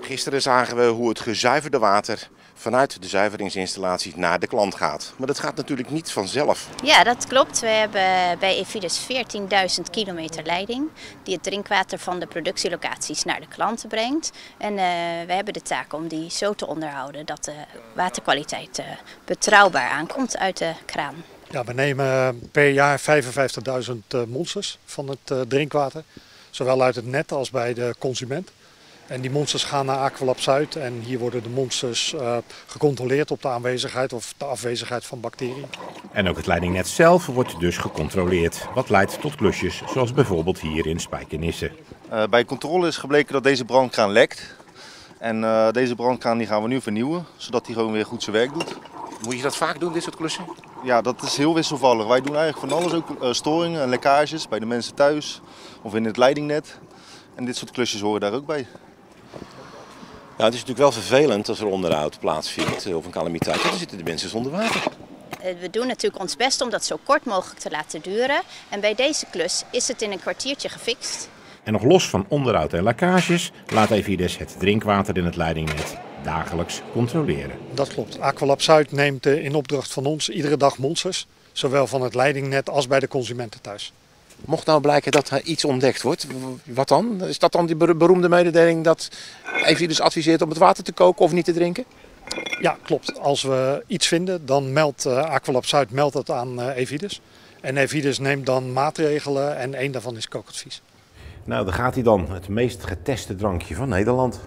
Gisteren zagen we hoe het gezuiverde water vanuit de zuiveringsinstallatie naar de klant gaat. Maar dat gaat natuurlijk niet vanzelf. Ja, dat klopt. We hebben bij Evides 14.000 kilometer leiding die het drinkwater van de productielocaties naar de klanten brengt. En uh, we hebben de taak om die zo te onderhouden dat de waterkwaliteit uh, betrouwbaar aankomt uit de kraan. Ja, we nemen per jaar 55.000 monsters van het drinkwater. Zowel uit het net als bij de consument. En die monsters gaan naar Aqualab Zuid en hier worden de monsters uh, gecontroleerd op de aanwezigheid of de afwezigheid van bacteriën. En ook het leidingnet zelf wordt dus gecontroleerd, wat leidt tot klusjes zoals bijvoorbeeld hier in Spijkenisse. Uh, bij controle is gebleken dat deze brandkraan lekt. En uh, deze brandkraan die gaan we nu vernieuwen, zodat die gewoon weer goed zijn werk doet. Moet je dat vaak doen, dit soort klussen? Ja, dat is heel wisselvallig. Wij doen eigenlijk van alles, ook storingen en lekkages bij de mensen thuis of in het leidingnet. En dit soort klusjes horen daar ook bij. Nou, het is natuurlijk wel vervelend als er onderhoud plaatsvindt of een calamiteit. Dan zitten de mensen zonder water. We doen natuurlijk ons best om dat zo kort mogelijk te laten duren. En bij deze klus is het in een kwartiertje gefixt. En nog los van onderhoud en lekkages laat Evides het drinkwater in het leidingnet dagelijks controleren. Dat klopt. Aqualab Zuid neemt in opdracht van ons iedere dag monsters. Zowel van het leidingnet als bij de consumenten thuis. Mocht nou blijken dat er iets ontdekt wordt, wat dan? Is dat dan die beroemde mededeling dat Evides adviseert om het water te koken of niet te drinken? Ja, klopt. Als we iets vinden, dan meldt uh, Aqualab Zuid meldt het aan uh, Evides. En Evides neemt dan maatregelen en één daarvan is kookadvies. Nou, daar gaat hij dan. Het meest geteste drankje van Nederland.